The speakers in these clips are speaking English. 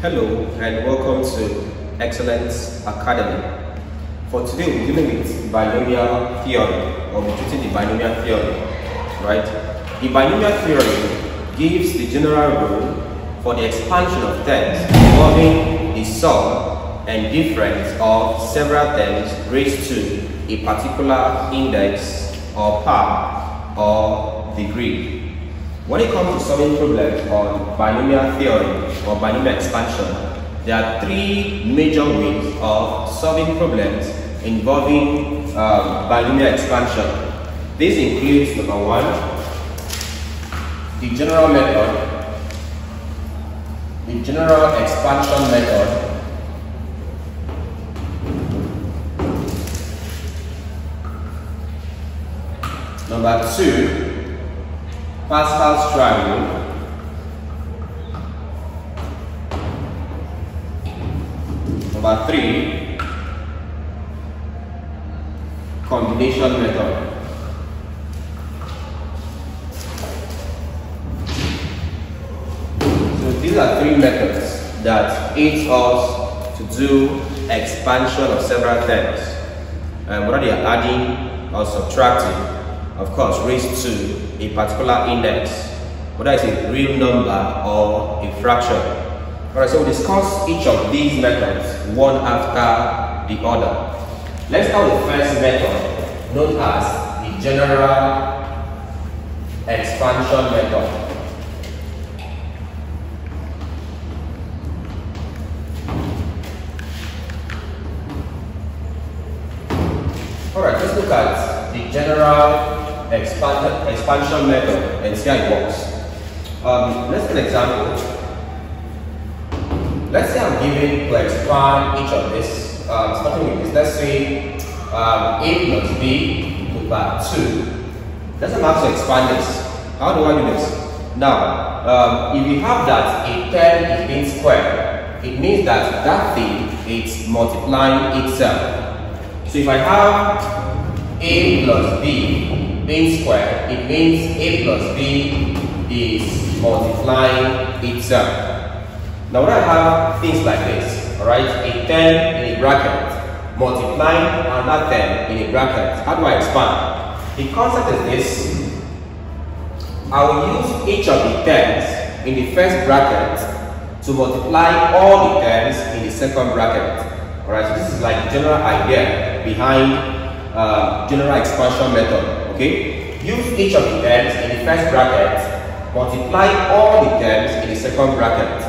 Hello and welcome to Excellence Academy. For today we're dealing with binomial theory or we're treating the binomial theory, right? The binomial theory gives the general rule for the expansion of terms involving the sum and difference of several terms raised to a particular index or power or degree. When it comes to solving problems on binomial theory or binomial expansion, there are three major ways of solving problems involving um, binomial expansion. This includes number one, the general method, the general expansion method, Number two, Pascal's triangle. Number three, combination method. So these are three methods that aids us to do expansion of several terms. And whether they are adding or subtracting, of course, raised to a particular index, whether it's a real number or a fraction. Alright, so we'll discuss each of these methods one after the other. Let's start with the first method known as the general expansion method. Alright, let's look at the general expand, expansion method and see how it works. Um, let's take an example. Let's say I'm given to expand each of this. Um, starting with this, let's say um, a plus b to power 2. Let's I'm to expand this. How do I do this? Now, um, if you have that a term is being squared, it means that that thing is multiplying itself. So if I have a plus b being squared, it means a plus b is multiplying itself. Now when I have things like this, alright, a 10 in a bracket, multiplying another 10 in a bracket, how do I expand? The concept is this, I will use each of the terms in the first bracket to multiply all the terms in the second bracket. Alright, so this is like general idea behind uh, general expansion method. Okay? Use each of the terms in the first bracket, multiply all the terms in the second bracket.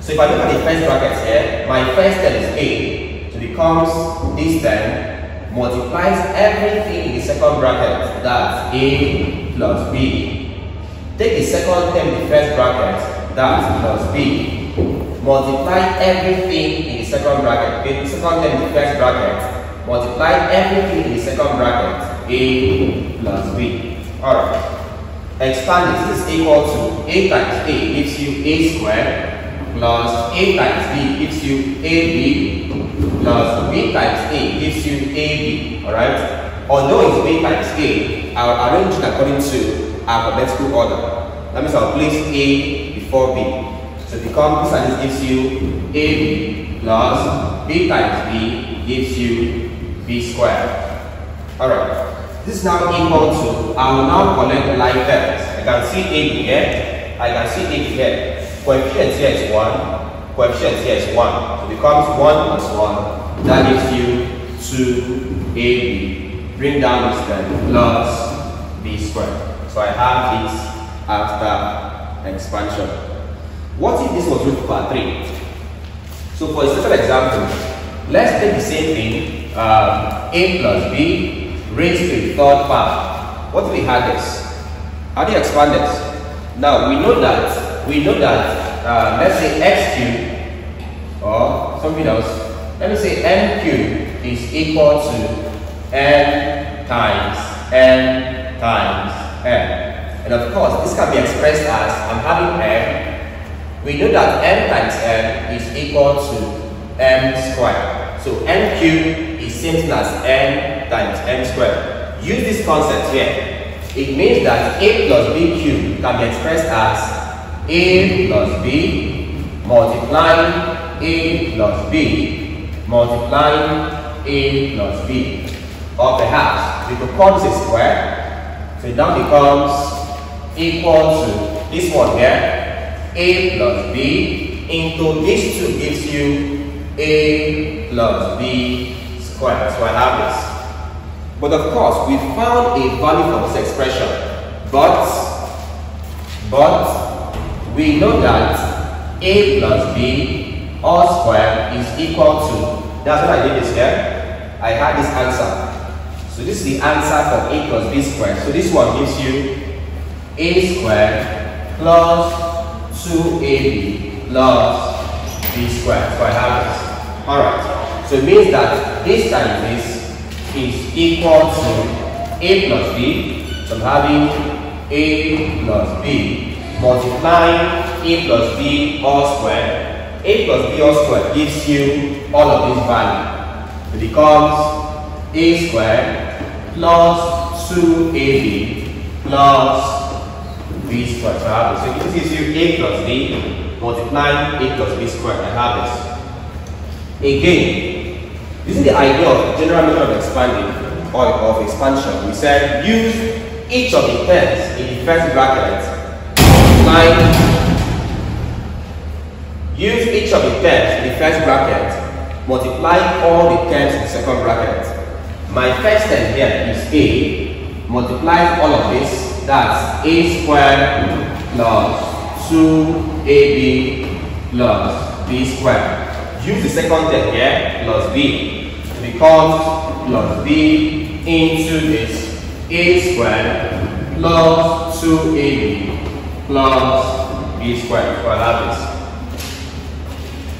So if I look at the first bracket here, my first term is A, so it becomes this term, multiplies everything in the second bracket, that's A plus B. Take the second term in the first bracket, that's plus B. Multiply everything in the second bracket. Okay, the second term in the first bracket, multiply everything in the second bracket. A plus B. Alright. Expand this is equal to A times A gives you A squared plus A times B gives you AB plus B times A gives you AB. Alright? Although it's B times A, I'll arrange it according to alphabetical order. That means I'll place A before B. So it becomes this gives you AB plus B times B gives you B squared. Alright. This is now equal to, I will now collect like terms. I can see A here, I can see A here. Coefficient here is 1, coefficient here is 1. So it becomes 1 plus 1. That gives you 2AB. Bring down this term plus B squared. So I have this after expansion. What if this was root over 3? So for a simple example, let's take the same thing, um, A plus B raised to the third power. What do we had this? How do you expand this? Now we know that we know that uh, let's say x cubed or something else. Let me say n cubed is equal to n times n times n. And of course, this can be expressed as I'm having m. We know that n times n is equal to m squared. So n cubed same thing as n times m squared. Use this concept here. It means that a plus b cubed can be expressed as a plus b multiplying a plus b, multiplying a plus b. Or perhaps we could call this a square. So it now becomes equal to this one here, a plus b into this 2 gives you a plus b So I have this. But of course, we found a value for this expression. But, but, we know that a plus b all squared is equal to, that's what I did this here. I had this answer. So this is the answer for a plus b squared. So this one gives you a squared plus 2ab plus b squared. So I have this. Alright. So it means that this times this is equal to a plus b. So I'm having a plus b multiplying a plus b all squared. a plus b all squared gives you all of this value. It becomes a squared plus 2ab plus b squared. So this. This gives you a plus b multiplying a plus b squared. I have this. Again, this is the idea of general method of expanding or of expansion. We said use each of the terms in the first bracket. Line use each of the terms in the first bracket. Multiply all the terms in the second bracket. My first term here is a. Multiply all of this. That's a squared plus 2ab plus b squared use the second term here plus b becomes plus b into this a squared plus 2ab plus b squared for this.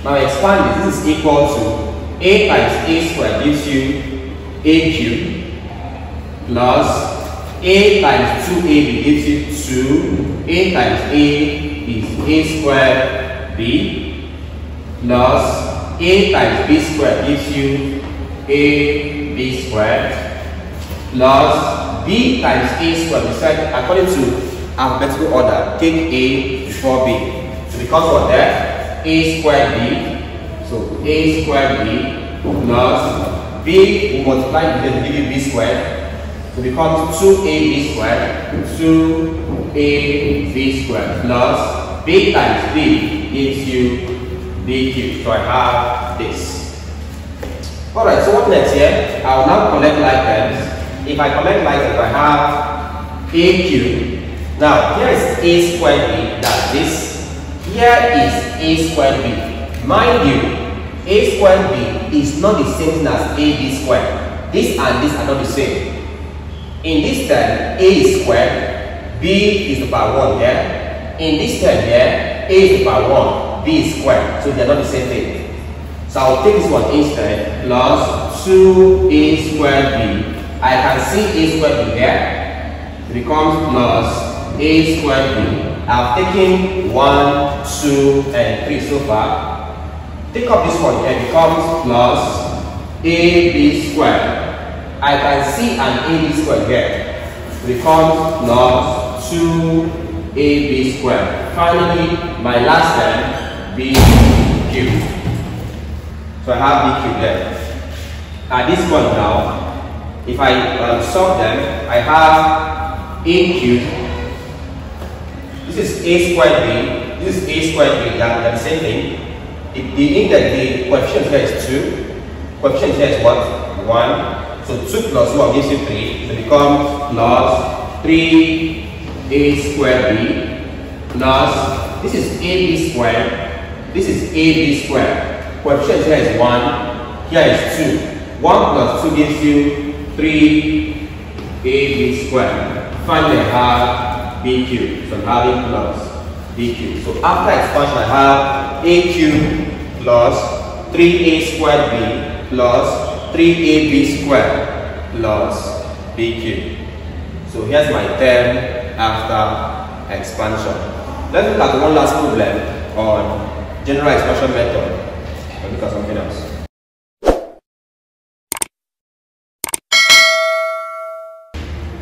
Now expand this. This is equal to a times a squared gives you a cubed plus a times 2ab gives you 2. a times a is a squared b plus a times b squared gives you a b squared plus b times a squared. Said according to alphabetical order, take A before B. So because of that, A squared B, so A squared B plus B will multiply to give you B squared. So becomes 2AB squared, 2AB squared plus B times B gives you B cubed. So I have this. Alright, so what next here? I will now collect like terms. If I collect like terms, I have A cubed now, here is a squared b, that's this. Here is a squared b. Mind you, a squared b is not the same thing as ab squared. This and this are not the same. In this term, a is squared, b is the power 1 here. In this term here, a is the power 1, b squared. So they are not the same thing. So I'll take this one instead, plus 2a squared b. I can see a squared b here. It becomes plus a squared b. I've taken 1, 2, and 3 so far. Take up this one here, becomes plus ab squared. I can see an ab squared here. It becomes plus 2ab squared. Finally, my last term, b cubed. So I have b cubed there. At this point now, if I um, solve them, I have a cubed this is a squared b, this is a squared b, that, the same thing. The index, the coefficient here is 2, coefficient here is what? 1. So 2 plus 1 gives you 3. So it becomes plus 3a squared b plus, this is ab squared, this is ab squared. Coefficient here is 1, here is 2. 1 plus 2 gives you 3ab squared. Finally, I have b cubed. So I'm having plus b cubed. So after expansion, I have a cubed plus 3a squared b plus 3ab squared plus b cubed. So here's my term after expansion. Let's look at one last problem on general expansion method. Let's look at something else.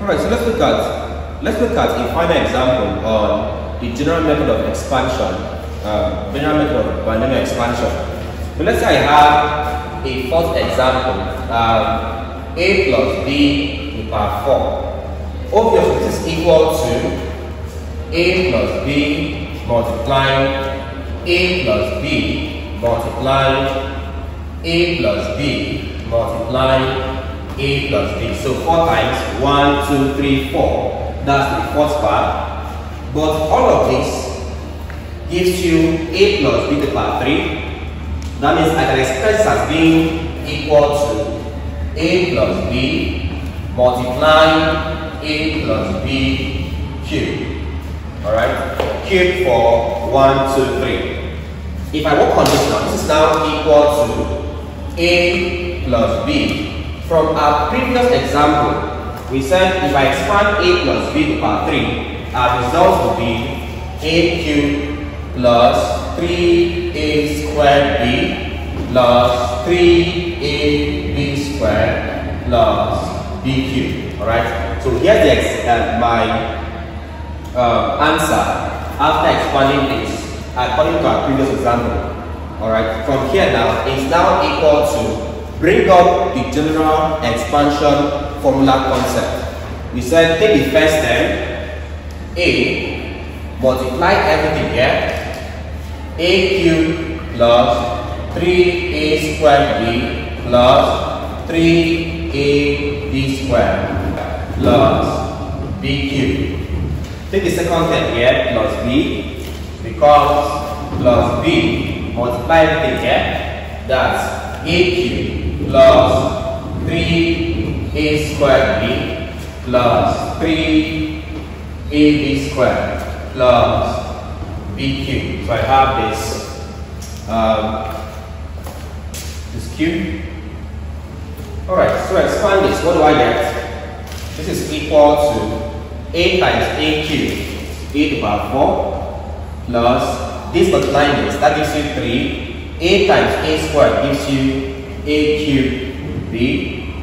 Alright, so let's look at Let's look at a final example on the general method of expansion uh, general method of binomial expansion. But let's say I have a fourth example, um, a plus b to the power 4. Obviously, this is equal to a plus b multiplying a plus b multiplying a plus b multiplying a plus b. So 4 times 1, 2, 3, 4. That's the fourth part. But all of this gives you a plus b to the power 3. That means I can express as being equal to a plus b multiplying a plus b cubed. Alright? Cubed for 1, 2, 3. If I work on this now, this is now equal to a plus b. From our previous example, we said if I expand a plus b to power 3, our result will be a cubed plus 3a squared b plus 3ab squared plus b cubed. Alright, so here's uh, my uh, answer after expanding this according to our previous example. Alright, from here now, it's now equal to bring up the general expansion formula concept. We said take the first term a, multiply everything here. A cubed plus 3a squared b plus 3ab squared plus b cubed. Take the second term here plus b becomes plus b multiply everything here. That's a cubed plus 3a squared b plus 3 AB squared plus B cube. So I have this, um, this cube. Alright, so expand this. What do I get? This is equal to A times A cubed, A to the power 4, plus this multiplying this, that gives you 3. A times A squared gives you A cubed B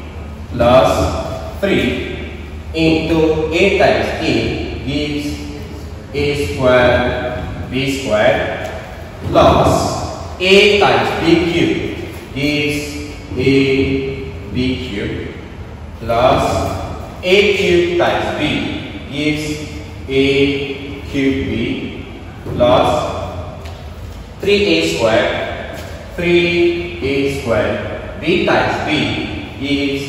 plus 3 into A times A gives a squared b squared plus a times b cubed gives a b cubed plus a cubed times b gives a cubed b plus 3a squared 3a squared b times b is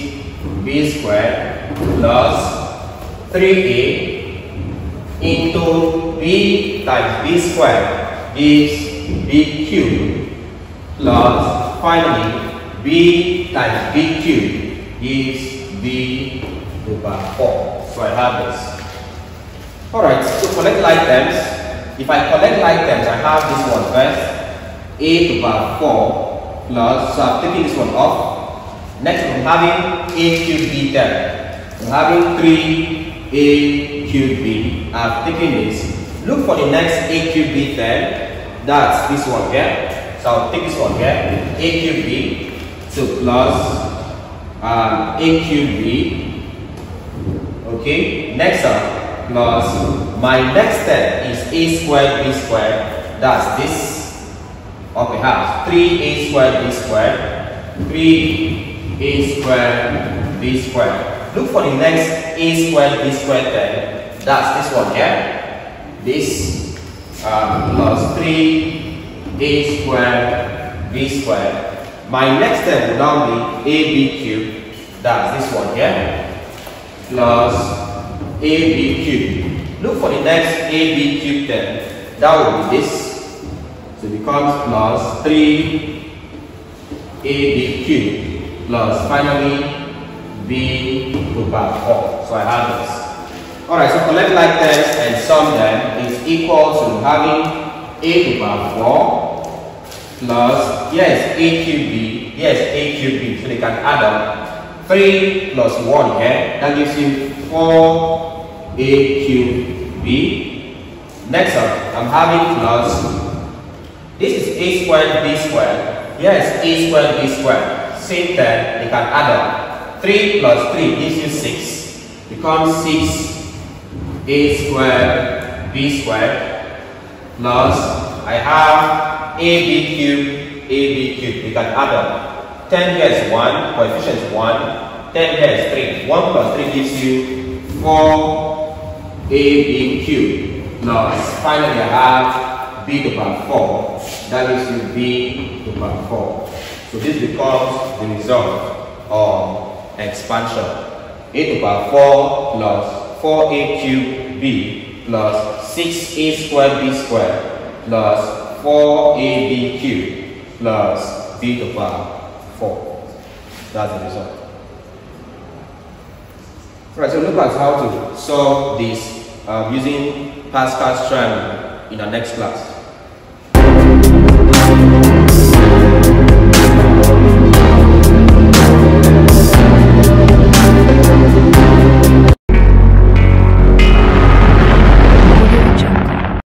b squared plus 3a into b times b squared gives b cubed plus finally b times b cubed is b over 4. So I have this. Alright, so collect like terms. If I collect like terms, I have this one first. a to the power 4 plus, so I'm taking this one off. Next, I'm having a cubed b term. I'm having 3a cube b. I've taken this. Look for the next a cube b term. That's this one here. So I'll take this one here. a cube b. So plus um, a cube b. Okay. Next up plus my next term is a squared b squared. That's this. Okay, have 3a squared b squared. 3a squared b squared. Look for the next a squared b squared term. That's this one here. This um, plus 3a squared b squared. My next term will now be ab cubed. That's this one here. Plus ab cubed. Look for the next ab cubed term. That will be this. So it becomes plus 3 ab cubed plus finally b to power 4. So I have this. Alright, so collect like terms and sum them is equal to having a to power 4 plus, yes, a cube b, yes, a cube b, so they can add up 3 plus 1 here, that gives you 4 a cube b. Next up, I'm having plus, this is a squared b squared, yes, a squared b squared, same thing, they can add up 3 plus 3 gives you 6, becomes 6 a squared b squared plus I have AB cubed, AB cubed. We can add up. 10 here is 1, coefficient is 1, 10 here is 3. 1 plus 3 gives you 4AB cubed plus finally I have B to the power 4. That gives you B to the power 4. So this becomes the result of expansion. A to the power 4 plus 4A cubed B plus 6A squared B squared plus 4AB cubed plus B to the power 4. That's the result. Right, so look at how to solve this um, using Pascal's triangle in our next class.